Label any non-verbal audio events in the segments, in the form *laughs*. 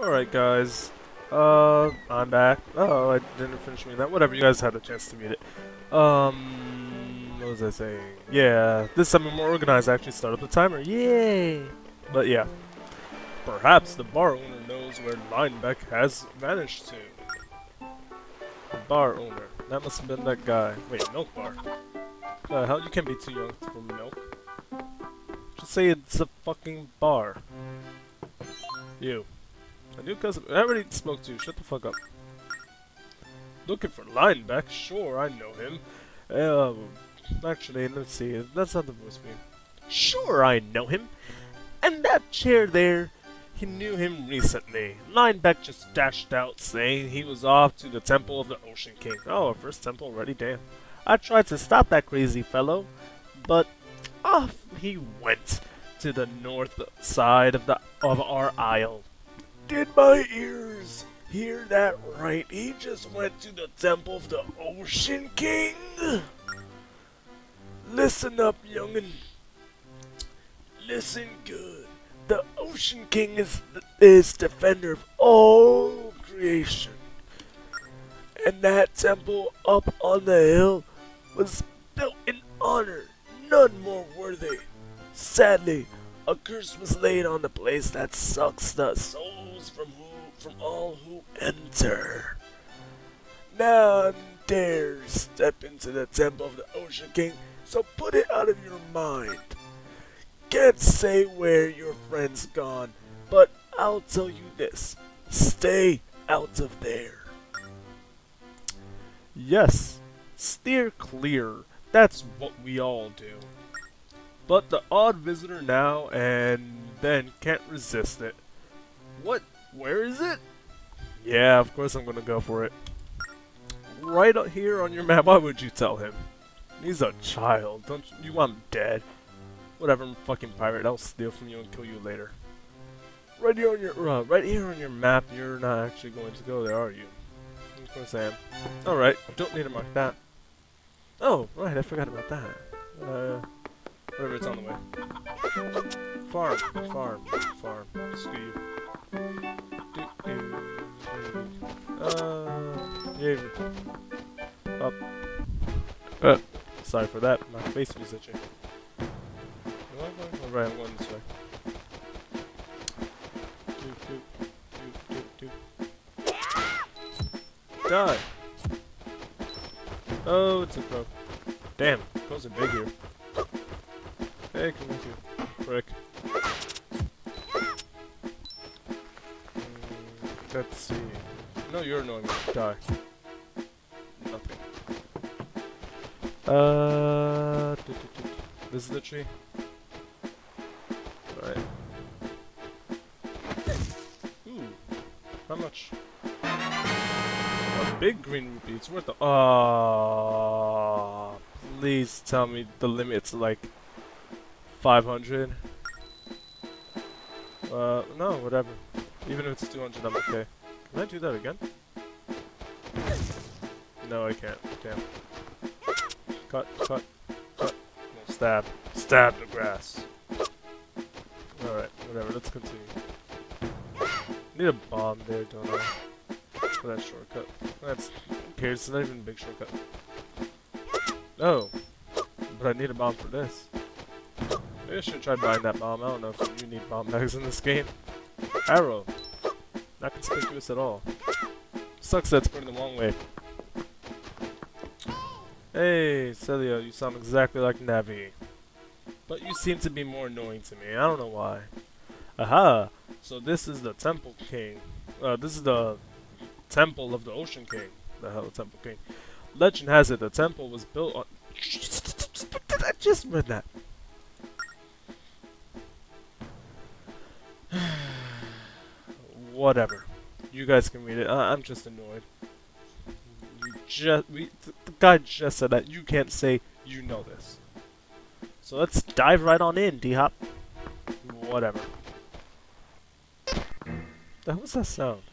Alright guys, uh, I'm back. Oh, I didn't finish reading that. Whatever, you guys had a chance to read it. Um, what was I saying? Yeah, this time I'm more organized. I actually start up the timer. Yay! But yeah, perhaps the bar owner knows where Linebeck has vanished to. The bar owner. That must have been that guy. Wait, milk bar. The hell? You can't be too young for milk. Just say it's a fucking bar. You. A new customer. I already spoke to you. Shut the fuck up. Looking for Linebeck? Sure, I know him. Um, actually, let's see. That's not the voice beam. Sure, I know him. And that chair there, he knew him recently. Linebeck just dashed out, saying he was off to the Temple of the Ocean King. Oh, our first temple already? Damn. I tried to stop that crazy fellow, but off he went to the north side of the of our isle. Did my ears hear that right? He just went to the Temple of the Ocean King? Listen up, youngin'. Listen good. The Ocean King is is defender of all creation. And that temple up on the hill was built in honor, none more worthy. Sadly, a curse was laid on the place that sucks the souls from who from all who enter. None dare step into the temple of the Ocean King, so put it out of your mind. Can't say where your friend's gone, but I'll tell you this. Stay out of there. Yes, steer clear. That's what we all do. But the odd visitor now and then can't resist it. What? Where is it? Yeah, of course I'm gonna go for it. Right here on your map, why would you tell him? He's a child. Don't you, you want him dead? Whatever, I'm fucking pirate. I'll steal from you and kill you later. Right here on your uh, right here on your map, you're not actually going to go there, are you? Of course I am. Alright, don't need to mark that. Oh, right, I forgot about that. Uh, whatever, it's on the way. Farm, farm, farm. Screw you. Uh, yeah. Up. Uh, sorry for that, my face was itching. Alright, I'm going this way. Die! Oh, it's a crow. Damn, crows are big here. Hey, come here, prick. Let's see. No, you're annoying me. Die. Nothing. Uh, do, do, do. this is the tree. Alright. Ooh, how much? A big green rupee. It's worth the. Ah, please tell me the limit's like 500. Uh, no, whatever. Even if it's 200, I'm okay. Can I do that again? No, I can't. Damn. Cut, cut, cut. No, stab. Stab the grass. Alright, whatever, let's continue. Need a bomb there, don't I? For that shortcut. That's cares, it's not even a big shortcut. No! But I need a bomb for this. Maybe I should try buying that bomb. I don't know if you need bomb bags in this game. Arrow. Not conspicuous at all. Sucks that's going the wrong way. Hey, Ciela, you sound exactly like Navi. But you seem to be more annoying to me. I don't know why. Aha! So this is the Temple King. Uh, this is the Temple of the Ocean King. The hell, Temple King. Legend has it the temple was built on. I just read that. Whatever. You guys can read it. I I'm just annoyed. You just we th the guy just said that. You can't say you know this. So let's dive right on in, D-Hop. Whatever. The was that sound?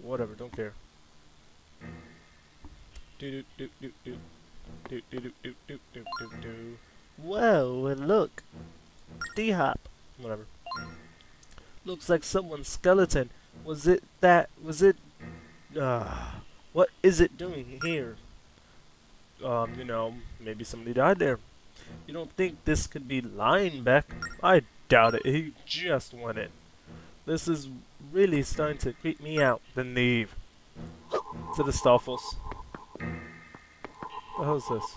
Whatever, don't care. Do do do do do do do do do do do do. Whoa! Look, D-Hop. Whatever. Looks like someone's skeleton Was it that? Was it? Uh, what is it doing here? Um, you know, maybe somebody died there. You don't think this could be Linebeck? I doubt it. He just went in. This is really starting to creep me out. Then leave. To the Stoffels. The hell is this?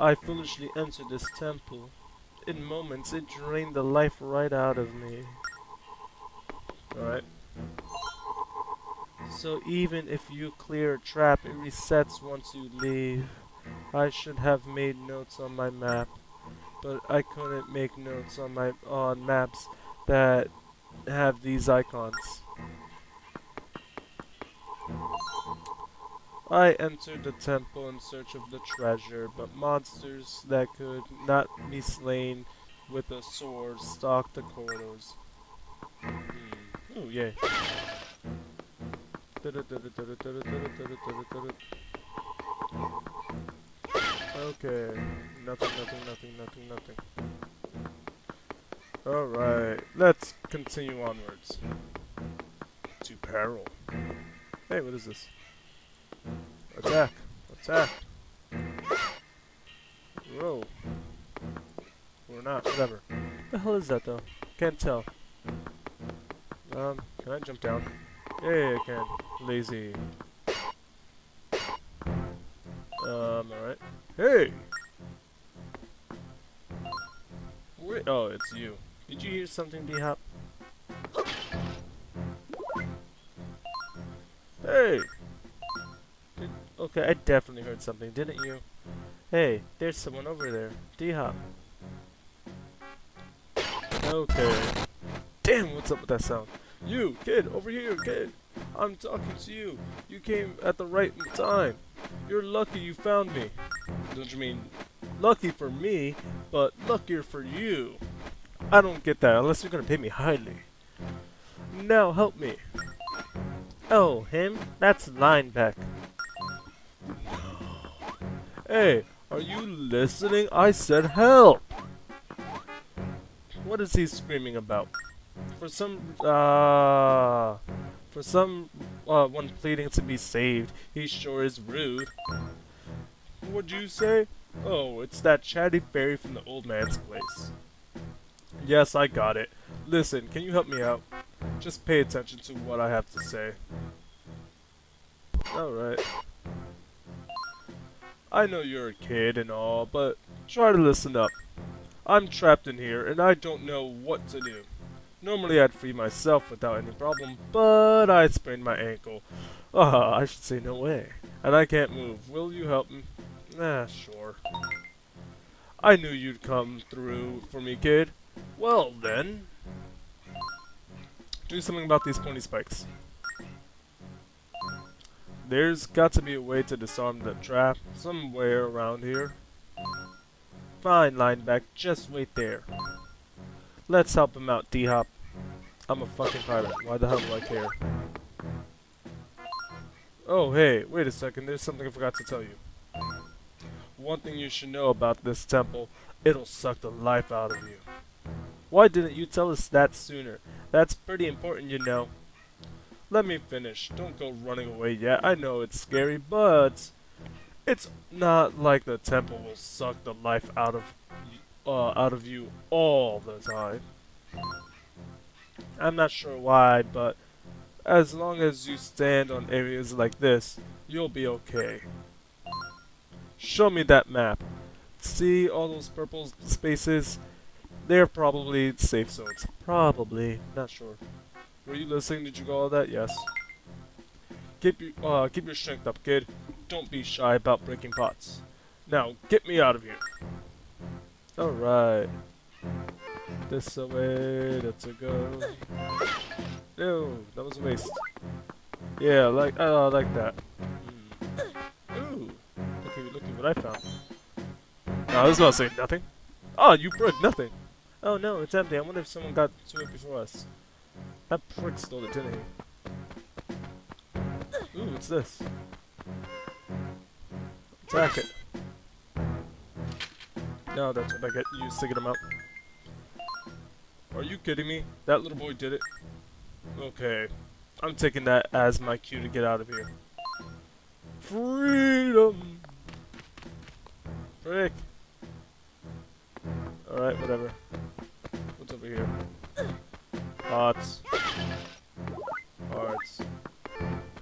I foolishly entered this temple. In moments, it drained the life right out of me. Alright. So even if you clear a trap, it resets once you leave. I should have made notes on my map, but I couldn't make notes on my on maps that have these icons. I entered the temple in search of the treasure, but monsters that could not be slain with a sword stalked the corridors. Hmm. Oh, yay. Okay. Nothing, nothing, nothing, nothing, nothing. Alright. Let's continue onwards. To peril. Hey, what is this? Attack. Attack. Whoa. Or not, whatever. What the hell is that though? Can't tell. Um, can I jump down? Yeah, I can. Lazy. Um, alright. Hey! Wait, oh, it's you. Did you hear something, D-Hop? Hey! Okay, I definitely heard something, didn't you? Hey, there's someone over there. D-Hop. Okay. Damn, what's up with that sound? You, kid, over here, kid. I'm talking to you. You came at the right time. You're lucky you found me. Don't you mean lucky for me, but luckier for you? I don't get that unless you're gonna pay me highly. Now help me. Oh, him? That's Linebeck. Hey, are you listening? I said help! What is he screaming about? For some, uh, for some, uh, one pleading to be saved, he sure is rude. What'd you say? Oh, it's that chatty fairy from the old man's place. Yes, I got it. Listen, can you help me out? Just pay attention to what I have to say. Alright. I know you're a kid and all, but try to listen up. I'm trapped in here, and I don't know what to do. Normally I'd free myself without any problem, but I sprained my ankle. Ah, I should say no way. And I can't move. Will you help me? Ah, sure. I knew you'd come through for me, kid. Well, then. Do something about these pony spikes. There's got to be a way to disarm the trap somewhere around here. Fine, Linebeck, just wait there. Let's help him out, D-Hop. I'm a fucking pilot. Why the hell do I care? Oh, hey, wait a second. There's something I forgot to tell you. One thing you should know about this temple, it'll suck the life out of you. Why didn't you tell us that sooner? That's pretty important, you know. Let me finish. Don't go running away yet. I know it's scary, but it's not like the temple will suck the life out of uh, out of you all the time. I'm not sure why, but as long as you stand on areas like this, you'll be okay. Show me that map. See all those purple spaces? They're probably safe zones. Probably. Not sure. Were you listening? Did you go all that? Yes. Keep your, uh, keep your strength up, kid. Don't be shy about breaking pots. Now, get me out of here. Alright. This away, that's a go. No, that was a waste. Yeah, like, uh, I like that. Mm. Ooh. Okay, look at what I found. No, I was about to say nothing. Oh, you broke nothing. Oh no, it's empty. I wonder if someone got to it before us. That prick stole it, didn't? Ooh, what's this? Attack it. No, that's what I get. You sticking them out. Are you kidding me? That little boy did it? Okay. I'm taking that as my cue to get out of here. Freedom! Frick. Alright, whatever. What's over here? Pots. Hearts.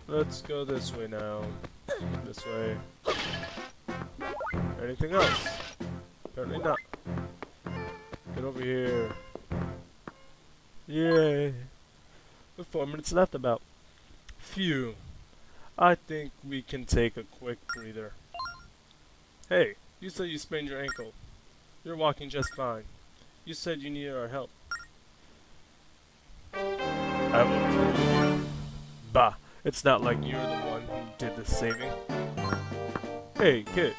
Let's go this way now. This way. Anything else? Apparently not. Get over here. Yay. With four minutes left about. Phew. I think we can take a quick breather. Hey, you said you sprained your ankle. You're walking just fine. You said you needed our help. Bah, it's not like you're the one who did the saving. Hey, kid.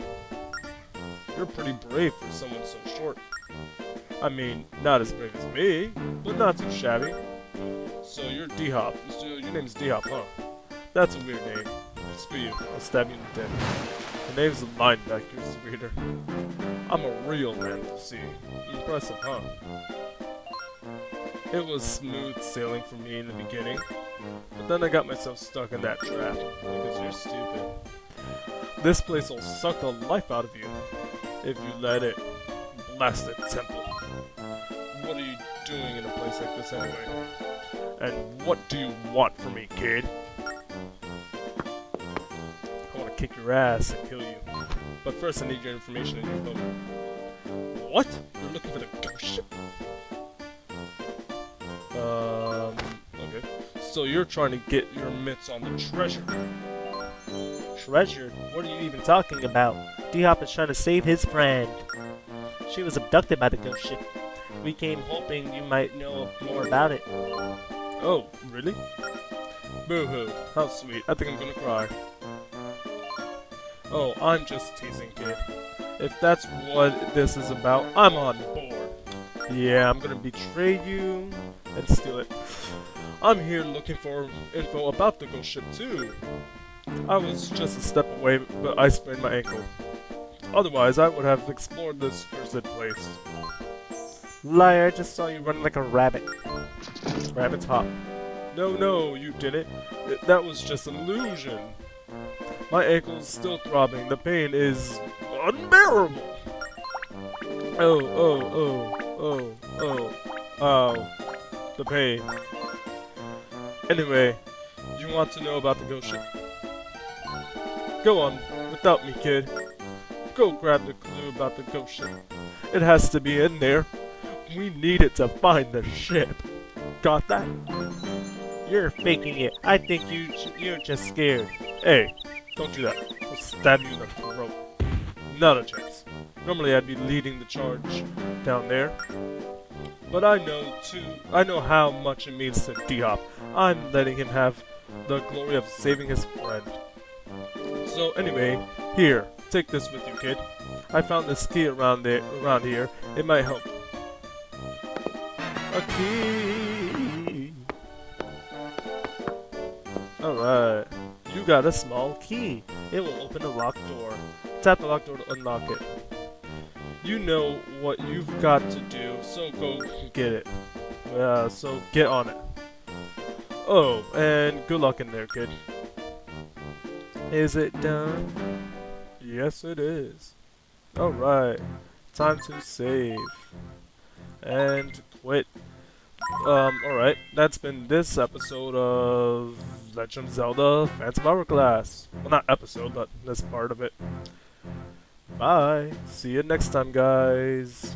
You're pretty brave for someone so short. I mean, not as brave as me, but not too shabby. So you're D-Hop. Your name's D-Hop, huh? That's a weird name. Screw you. I'll stab you in the dick. The name's Linebacker's weirder. I'm a real man see. Impressive, huh? *laughs* It was smooth sailing for me in the beginning, but then I got myself stuck in that trap because you're stupid. This place will suck the life out of you if you let it. Blasted temple. What are you doing in a place like this anyway? And what do you want from me, kid? I want to kick your ass and kill you. But first I need your information in your boat. What? You're looking for the ghost ship? So you're trying to get your mitts on the treasure. Treasure? What are you even talking about? D-Hop is trying to save his friend. She was abducted by the ghost ship. We came hoping you might know more about it. Oh, really? Boo-hoo. How sweet. I think I'm gonna cry. Oh, I'm just teasing, kid. If that's what this is about, I'm on board. Yeah, I'm gonna betray you and steal it. I'm here looking for info about the ghost ship too. I was just a step away, but I sprained my ankle. Otherwise, I would have explored this cursed place. Liar, I just saw you running like a rabbit. Rabbit's hop. No, no, you didn't. It, that was just an illusion. My ankle's still throbbing. The pain is unbearable. Oh, oh, oh, oh, oh, oh. The pain. Anyway, you want to know about the ghost ship? Go on, without me, kid. Go grab the clue about the ghost ship. It has to be in there. We need it to find the ship. Got that? You're faking it. I think you you're just scared. Hey, don't do that. I'll stab you in the throat. Not a chance. Normally I'd be leading the charge down there. But I know too I know how much it means to D-Hop. I'm letting him have the glory of saving his friend. So anyway, here, take this with you, kid. I found this key around there around here. It might help. A key. Alright. You got a small key. It will open a locked door. Tap the locked door to unlock it. You know what you've got to do, so go get it. Uh, so get on it. Oh, and good luck in there, kid. Is it done? Yes, it is. Alright. Time to save. And quit. Um, alright. That's been this episode of Legend of Zelda Phantom Hourglass. Well, not episode, but this part of it. Bye. See you next time, guys.